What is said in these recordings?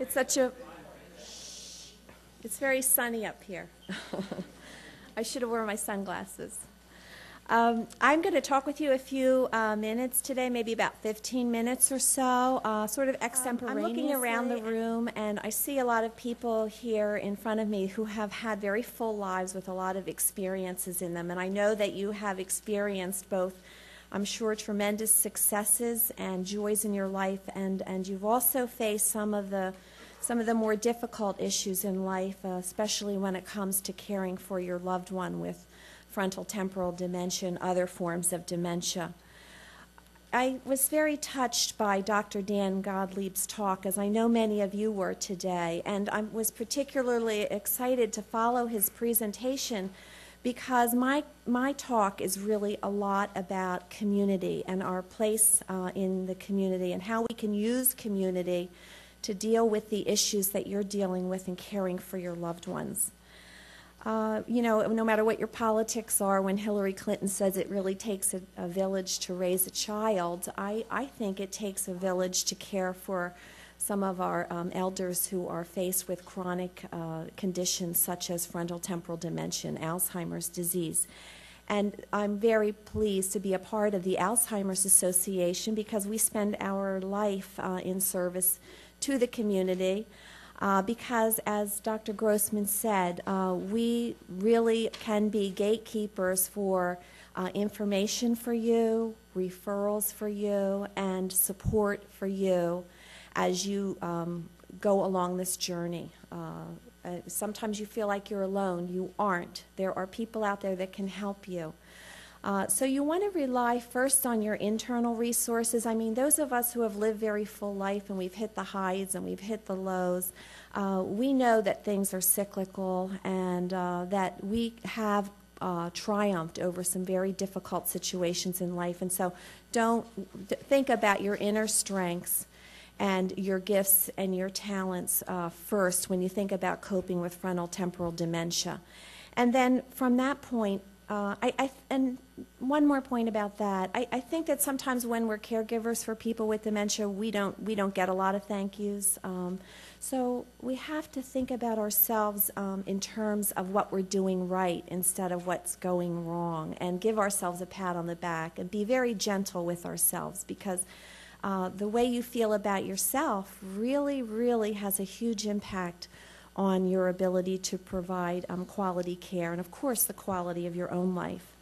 It's such a. It's very sunny up here. I should have worn my sunglasses. Um, I'm going to talk with you a few uh, minutes today, maybe about 15 minutes or so, uh, sort of extemporaneously. I'm looking around the room and I see a lot of people here in front of me who have had very full lives with a lot of experiences in them. And I know that you have experienced both, I'm sure, tremendous successes and joys in your life, and, and you've also faced some of the some of the more difficult issues in life, uh, especially when it comes to caring for your loved one with frontal temporal dementia and other forms of dementia. I was very touched by Dr. Dan Gottlieb's talk, as I know many of you were today, and I was particularly excited to follow his presentation because my, my talk is really a lot about community and our place uh, in the community and how we can use community to deal with the issues that you're dealing with and caring for your loved ones. Uh, you know, no matter what your politics are, when Hillary Clinton says it really takes a, a village to raise a child, I, I, think it takes a village to care for some of our um, elders who are faced with chronic uh, conditions such as frontotemporal dementia, Alzheimer's disease. And I'm very pleased to be a part of the Alzheimer's Association because we spend our life uh, in service to the community. Uh, because, as Dr. Grossman said, uh, we really can be gatekeepers for uh, information for you, referrals for you, and support for you as you um, go along this journey. Uh, uh, sometimes you feel like you're alone. You aren't. There are people out there that can help you. Uh, so you want to rely first on your internal resources. I mean, those of us who have lived very full life and we've hit the highs and we've hit the lows, uh, we know that things are cyclical and uh, that we have uh, triumphed over some very difficult situations in life. And so don't think about your inner strengths and your gifts and your talents uh, first when you think about coping with frontal temporal dementia. And then from that point, uh, I, I, and one more point about that. I, I, think that sometimes when we're caregivers for people with dementia, we don't we don't get a lot of thank yous. Um, so we have to think about ourselves um, in terms of what we're doing right instead of what's going wrong, and give ourselves a pat on the back and be very gentle with ourselves because. Uh, the way you feel about yourself really, really has a huge impact on your ability to provide um, quality care and, of course, the quality of your own life.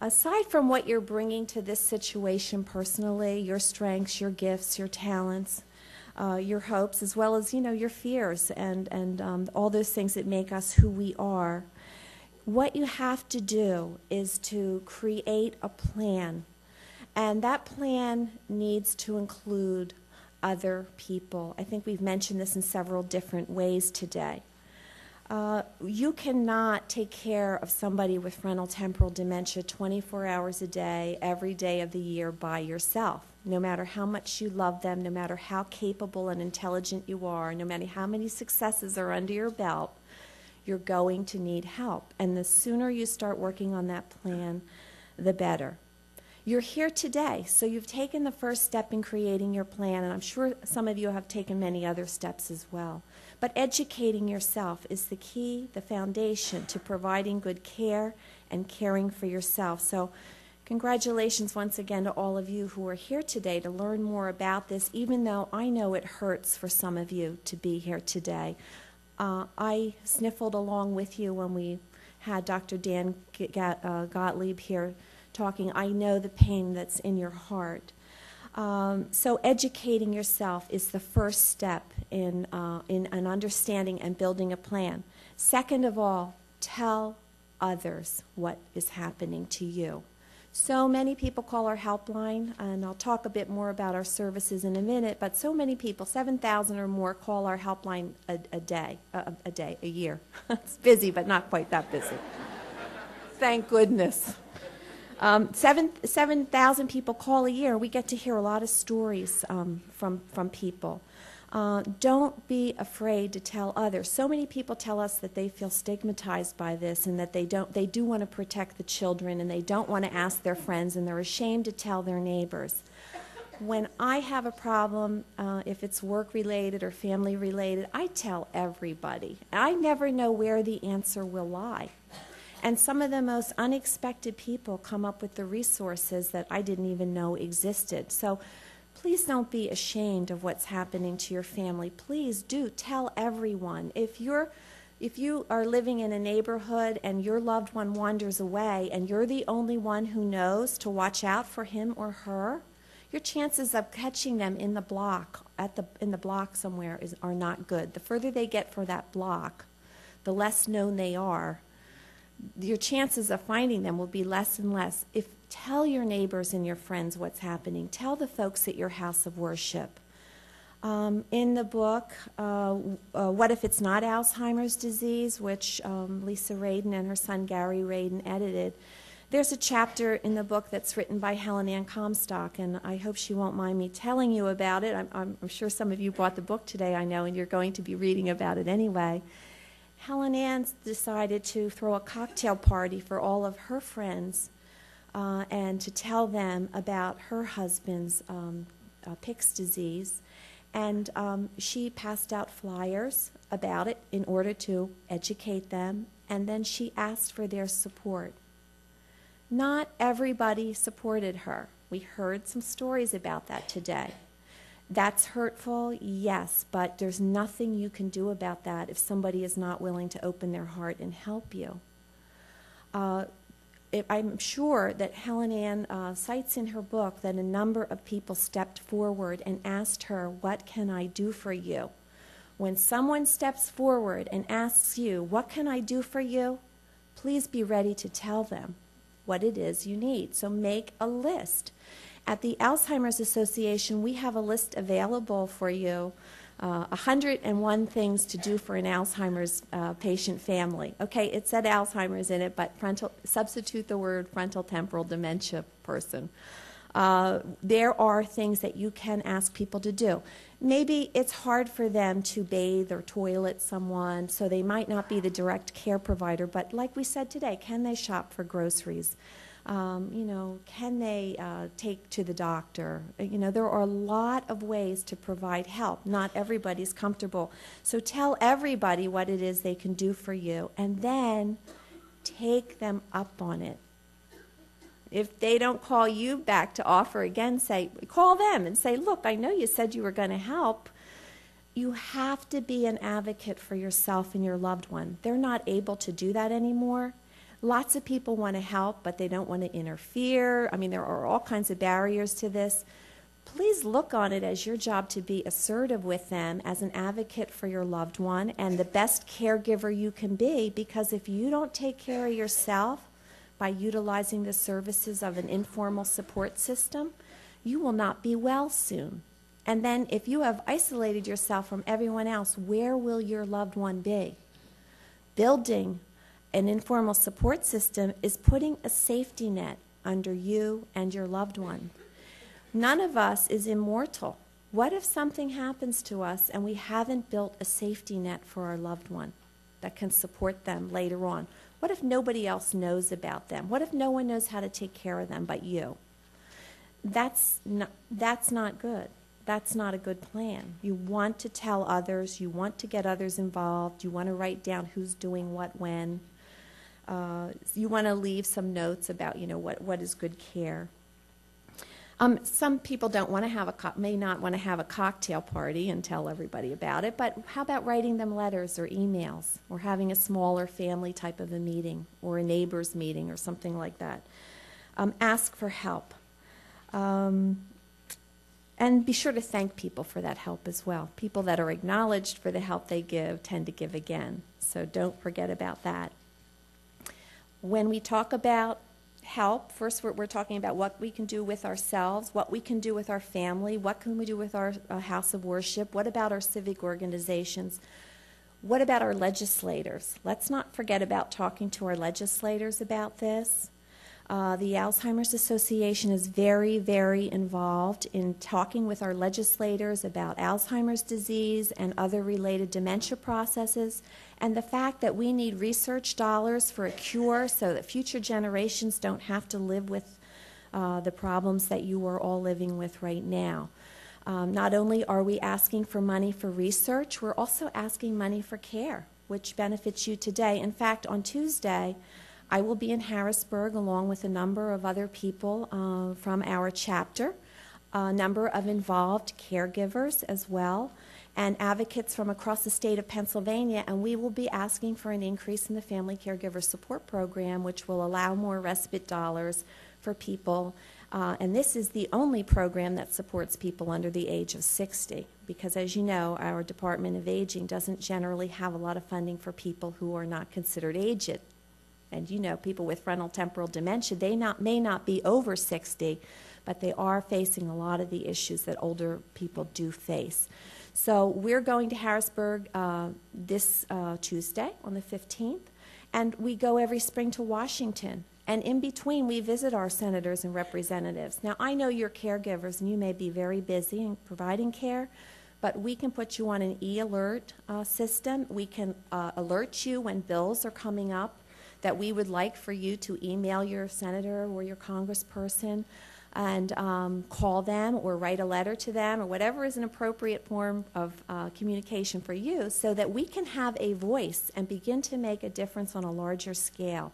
Aside from what you're bringing to this situation personally, your strengths, your gifts, your talents, uh, your hopes, as well as you know your fears and and um, all those things that make us who we are. What you have to do is to create a plan, and that plan needs to include other people. I think we've mentioned this in several different ways today. Uh, you cannot take care of somebody with frontal temporal dementia 24 hours a day, every day of the year by yourself. No matter how much you love them, no matter how capable and intelligent you are, no matter how many successes are under your belt, you're going to need help. And the sooner you start working on that plan, the better. You're here today, so you've taken the first step in creating your plan, and I'm sure some of you have taken many other steps as well. But educating yourself is the key, the foundation to providing good care and caring for yourself. So, congratulations once again to all of you who are here today to learn more about this, even though I know it hurts for some of you to be here today. Uh, I sniffled along with you when we had Dr. Dan uh, Gottlieb here talking, I know the pain that's in your heart. Um, so, educating yourself is the first step in, uh, in an understanding and building a plan. Second of all, tell others what is happening to you. So many people call our helpline, and I'll talk a bit more about our services in a minute, but so many people, 7,000 or more, call our helpline a, a day, a, a day, a year. it's busy, but not quite that busy. Thank goodness. Um, 7,000 7, people call a year. We get to hear a lot of stories um, from, from people. Uh, don't be afraid to tell others. So many people tell us that they feel stigmatized by this and that they, don't, they do want to protect the children and they don't want to ask their friends and they're ashamed to tell their neighbors. when I have a problem, uh, if it's work related or family related, I tell everybody. I never know where the answer will lie. And some of the most unexpected people come up with the resources that I didn't even know existed. So please don't be ashamed of what's happening to your family. Please do tell everyone. If you're if you are living in a neighborhood and your loved one wanders away and you're the only one who knows to watch out for him or her, your chances of catching them in the block at the in the block somewhere is are not good. The further they get for that block, the less known they are your chances of finding them will be less and less. If tell your neighbors and your friends what's happening. Tell the folks at your house of worship. Um, in the book, uh, uh, What If It's Not Alzheimer's Disease, which um, Lisa Radin and her son Gary Radin edited, there's a chapter in the book that's written by Helen Ann Comstock, and I hope she won't mind me telling you about it. I'm, I'm sure some of you bought the book today, I know, and you're going to be reading about it anyway. Helen Ann decided to throw a cocktail party for all of her friends uh, and to tell them about her husband's um, uh, Pick's disease. And um, she passed out flyers about it in order to educate them, and then she asked for their support. Not everybody supported her. We heard some stories about that today. That's hurtful, yes, but there's nothing you can do about that if somebody is not willing to open their heart and help you. Uh, I'm sure that Helen Ann uh, cites in her book that a number of people stepped forward and asked her, What can I do for you? When someone steps forward and asks you, What can I do for you? Please be ready to tell them what it is you need. So make a list. At the Alzheimer's Association, we have a list available for you. Uh, 101 things to do for an Alzheimer's uh, patient family. Okay, it said Alzheimer's in it, but frontal, substitute the word frontal temporal dementia person. Uh, there are things that you can ask people to do. Maybe it's hard for them to bathe or toilet someone, so they might not be the direct care provider, but like we said today, can they shop for groceries? Um, you know, can they uh, take to the doctor? You know, there are a lot of ways to provide help. Not everybody's comfortable. So tell everybody what it is they can do for you and then take them up on it. If they don't call you back to offer again, say, call them and say, look, I know you said you were going to help. You have to be an advocate for yourself and your loved one. They're not able to do that anymore. Lots of people want to help, but they don't want to interfere. I mean, there are all kinds of barriers to this. Please look on it as your job to be assertive with them as an advocate for your loved one and the best caregiver you can be because if you don't take care of yourself by utilizing the services of an informal support system, you will not be well soon. And then, if you have isolated yourself from everyone else, where will your loved one be? Building an informal support system is putting a safety net under you and your loved one. None of us is immortal. What if something happens to us and we haven't built a safety net for our loved one that can support them later on? What if nobody else knows about them? What if no one knows how to take care of them but you? That's not, that's not good. That's not a good plan. You want to tell others, you want to get others involved, you want to write down who's doing what when. Uh, you want to leave some notes about, you know, what, what is good care. Um, some people don't want to have a may not want to have a cocktail party and tell everybody about it, but how about writing them letters or emails or having a smaller family type of a meeting or a neighbors meeting or something like that? Um, ask for help. Um, and be sure to thank people for that help as well. People that are acknowledged for the help they give tend to give again. So don't forget about that when we talk about help, first we're, we're, talking about what we can do with ourselves, what we can do with our family, what can we do with our uh, house of worship, what about our civic organizations, what about our legislators? Let's not forget about talking to our legislators about this. Uh, the Alzheimer's Association is very, very involved in talking with our legislators about Alzheimer's disease and other related dementia processes, and the fact that we need research dollars for a cure so that future generations don't have to live with uh, the problems that you are all living with right now. Um, not only are we asking for money for research, we're also asking money for care, which benefits you today. In fact, on Tuesday, I will be in Harrisburg along with a number of other people uh, from our chapter, a number of involved caregivers as well, and advocates from across the state of Pennsylvania, and we will be asking for an increase in the Family Caregiver Support Program, which will allow more respite dollars for people uh, and this is the only program that supports people under the age of 60, because as you know, our Department of Aging doesn't generally have a lot of funding for people who are not considered aged. And you know, people with frontal temporal dementia, they not, may not be over 60, but they are facing a lot of the issues that older people do face. So we're going to Harrisburg uh, this uh, Tuesday on the 15th, and we go every spring to Washington and in between, we visit our senators and representatives. Now, I know you're caregivers and you may be very busy in providing care, but we can put you on an e alert uh, system. We can uh, alert you when bills are coming up that we would like for you to email your senator or your congressperson and um, call them or write a letter to them or whatever is an appropriate form of uh, communication for you so that we can have a voice and begin to make a difference on a larger scale.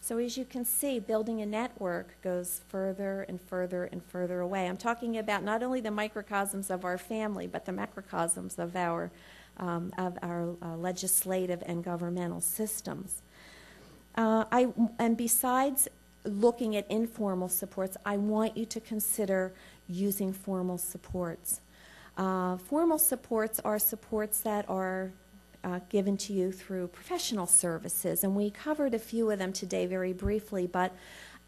So as you can see, building a network goes further and further and further away. I'm talking about not only the microcosms of our family, but the macrocosms of our, um, of our uh, legislative and governmental systems. Uh, I, and besides looking at informal supports, I want you to consider using formal supports. Uh, formal supports are supports that are uh, given to you through professional services, and we covered a few of them today very briefly, but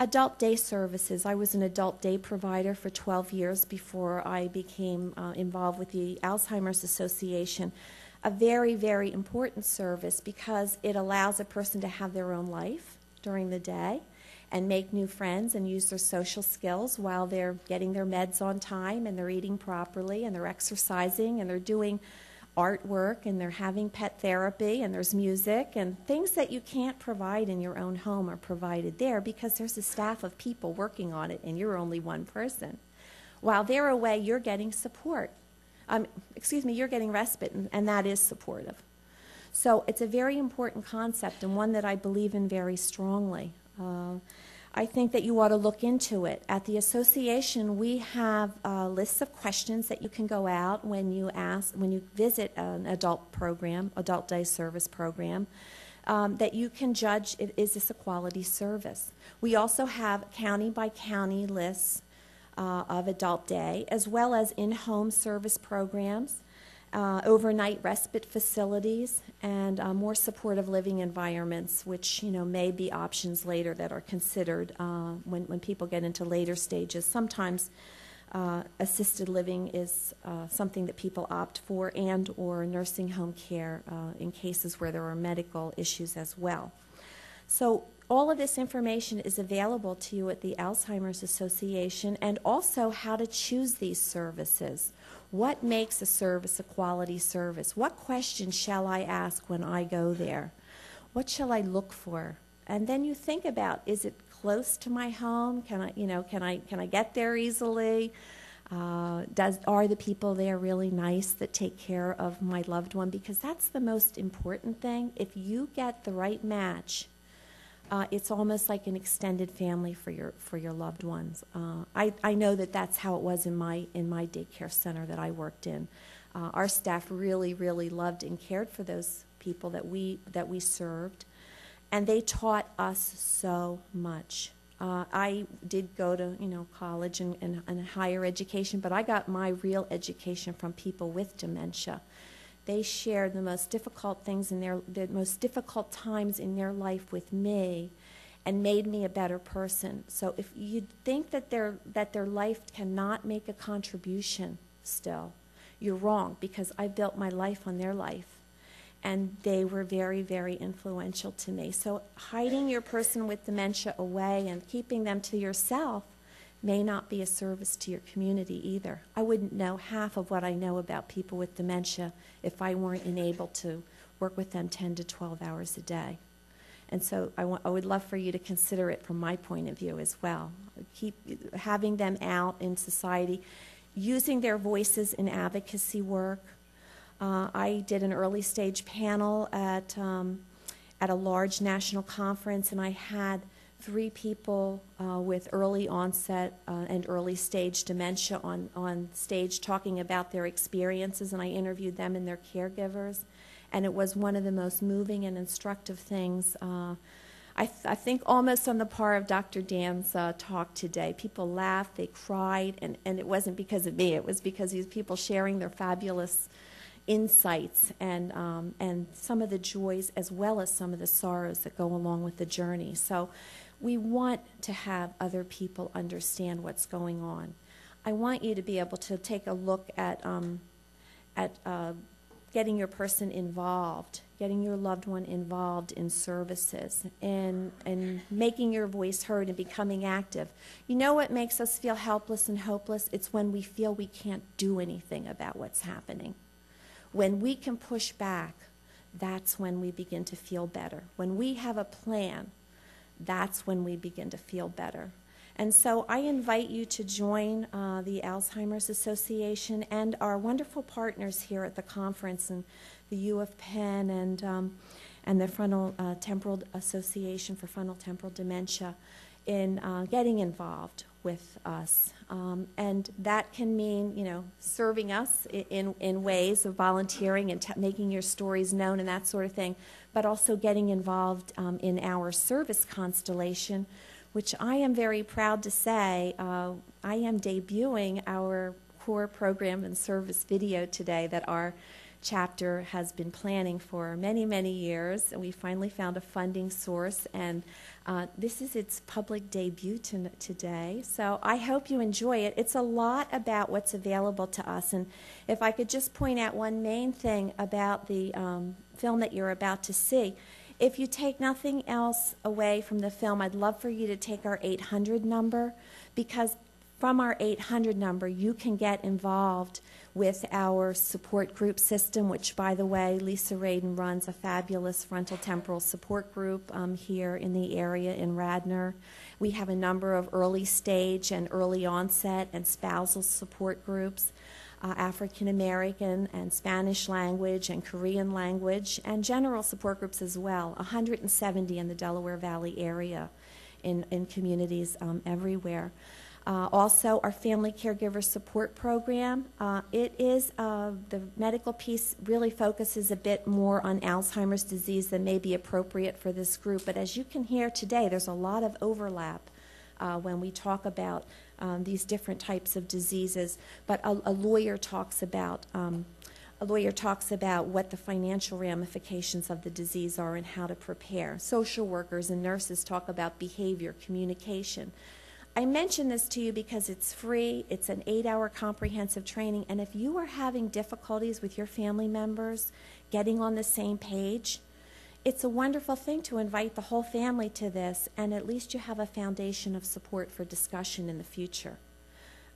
adult day services. I was an adult day provider for 12 years before I became uh, involved with the Alzheimer's Association. A very, very important service because it allows a person to have their own life during the day and make new friends and use their social skills while they're getting their meds on time and they're eating properly and they're exercising and they're doing artwork and they're having pet therapy and there's music and things that you can't provide in your own home are provided there because there's a staff of people working on it and you're only one person. While they're away, you're getting support. Um, excuse me, you're getting respite, and, and that is supportive. So it's a very important concept and one that I believe in very strongly. Uh, I think that you ought to look into it. At the association, we have uh, lists of questions that you can go out when you ask when you visit an adult program, adult day service program. Um, that you can judge is this a quality service. We also have county by county lists uh, of adult day, as well as in home service programs uh, overnight respite facilities, and uh, more supportive living environments, which you know may be options later that are considered uh, when, when people get into later stages. Sometimes uh, assisted living is uh, something that people opt for, and or nursing home care in cases where there are medical issues as well. So all of this information is available to you at the Alzheimer's Association, and also how to choose these services. What makes a service a quality service? What questions shall I ask when I go there? What shall I look for? And then you think about is it close to my home? Can I, you know, can I can I get there easily? Uh, does are the people there really nice that take care of my loved one? Because that's the most important thing. If you get the right match, uh, it's almost like an extended family for your for your loved ones. Uh, I, I know that that's how it was in my in my daycare center that I worked in. Uh, our staff really really loved and cared for those people that we that we served, and they taught us so much. Uh, I did go to you know college and, and, and higher education, but I got my real education from people with dementia they shared the most difficult things in their the most difficult times in their life with me and made me a better person. So if you think that their that their life cannot make a contribution still, you're wrong because I built my life on their life. And they were very, very influential to me. So hiding your person with dementia away and keeping them to yourself may not be a service to your community either. I wouldn't know half of what I know about people with dementia if I weren't enabled to work with them 10 to 12 hours a day. And so I, want, I would love for you to consider it from my point of view as well. Keep having them out in society, using their voices in advocacy work. Uh, I did an early stage panel at, um, at a large national conference, and I had three people uh, with early onset uh, and early stage dementia on, on stage talking about their experiences, and I interviewed them and their caregivers. And it was one of the most moving and instructive things. Uh, I, th- I, think almost on the par of Dr. Dan's uh, talk today. People laughed, they cried, and, and it wasn't because of me, it was because these people sharing their fabulous insights and, um, and some of the joys as well as some of the sorrows that go along with the journey. So we want to have other people understand what's going on. I want you to be able to take a look at, um, at uh, getting your person involved, getting your loved one involved in services, and, and making your voice heard and becoming active. You know what makes us feel helpless and hopeless? It's when we feel we can't do anything about what's happening. When we can push back, that's when we begin to feel better. When we have a plan, that's when we begin to feel better. And so I invite you to join uh, the Alzheimer's Association and our wonderful partners here at the conference and the U of Penn and, um, and the Frontal uh, Temporal Association for Frontal Temporal Dementia in uh, getting involved with us. Um, and that can mean, you know, serving us in, in ways of volunteering and making your stories known and that sort of thing, but also getting involved um, in our service constellation, which I am very proud to say uh, I am debuting our core program and service video today that our chapter has been planning for many, many years. And we finally found a funding source, and uh, this is its public debut to, today. So I hope you enjoy it. It's a lot about what's available to us. And if I could just point out one main thing about the um, film that you're about to see. If you take nothing else away from the film, I'd love for you to take our 800 number because from our 800 number, you can get involved with our support group system, which, by the way, Lisa Radin runs a fabulous frontal temporal support group um, here in the area in Radnor. We have a number of early stage and early onset and spousal support groups. Uh, African American and Spanish language and Korean language, and general support groups as well, 170 in the Delaware Valley area in, in communities um, everywhere. Uh, also, our family caregiver support program. Uh, it is uh, the medical piece really focuses a bit more on Alzheimer's disease than may be appropriate for this group. But as you can hear today, there's a lot of overlap uh, when we talk about um, these different types of diseases. But a, a lawyer talks about um, a lawyer talks about what the financial ramifications of the disease are and how to prepare. Social workers and nurses talk about behavior, communication. I mention this to you because it's free, it's an eight hour comprehensive training, and if you are having difficulties with your family members getting on the same page, it's a wonderful thing to invite the whole family to this, and at least you have a foundation of support for discussion in the future.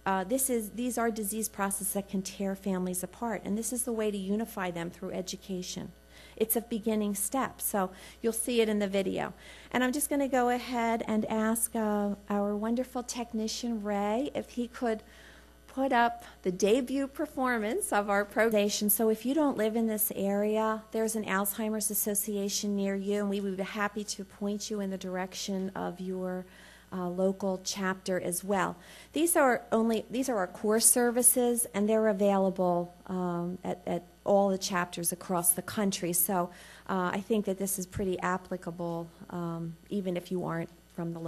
Uh, this is, these are disease processes that can tear families apart, and this is the way to unify them through education. It's a beginning step. So you'll see it in the video. And I'm just going to go ahead and ask uh, our wonderful technician, Ray, if he could put up the debut performance of our program. So if you don't live in this area, there's an Alzheimer's Association near you, and we would be happy to point you in the direction of your uh, local chapter as well. These are only these are our core services, and they're available um, at, at all the chapters across the country. So uh, I think that this is pretty applicable, um, even if you aren't from the.